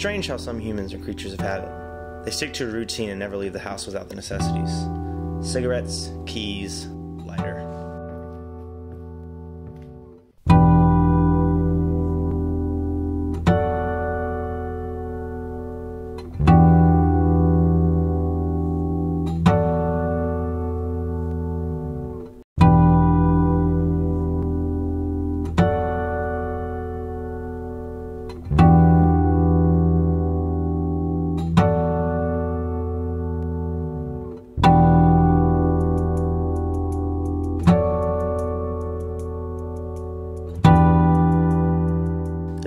strange how some humans are creatures of habit. They stick to a routine and never leave the house without the necessities cigarettes, keys, lighter.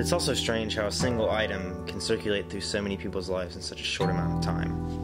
It's also strange how a single item can circulate through so many people's lives in such a short amount of time.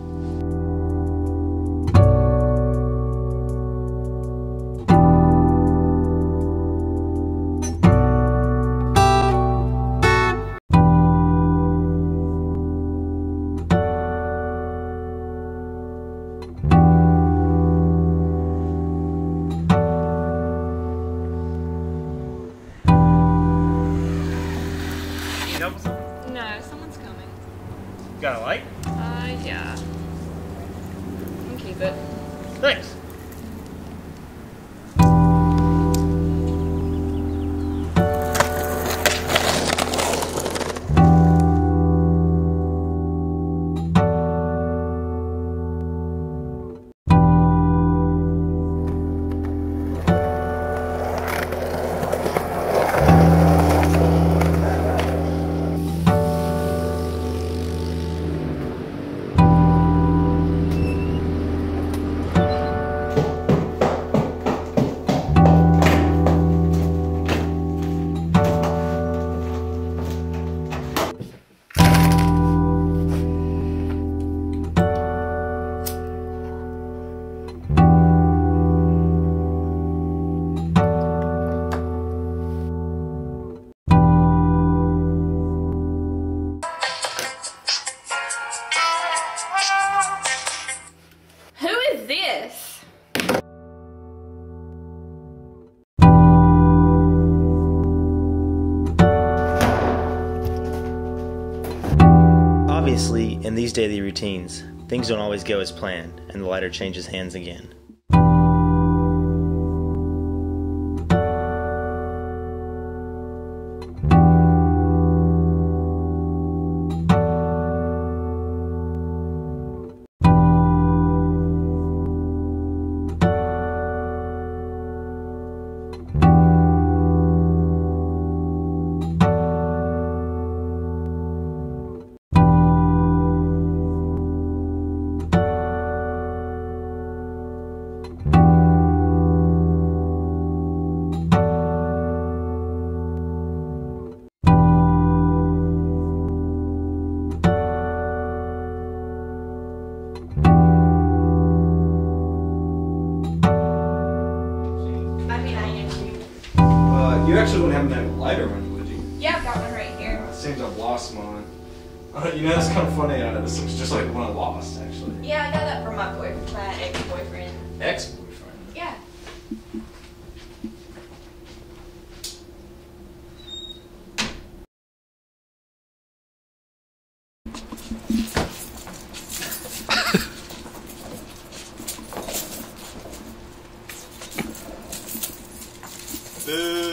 Need help with something? No, someone's coming. Got a light? Uh, yeah. You can keep it. Thanks. In these daily routines, things don't always go as planned, and the lighter changes hands again. Actually wouldn't have a lighter on you, would you? Yeah, I've got one right here. Uh, it seems I've lost mine. Uh, you know, that's kind of funny. Uh, this looks just like one I lost, actually. Yeah, I got that from my boyfriend, my ex-boyfriend. Ex-boyfriend. Yeah. Boo!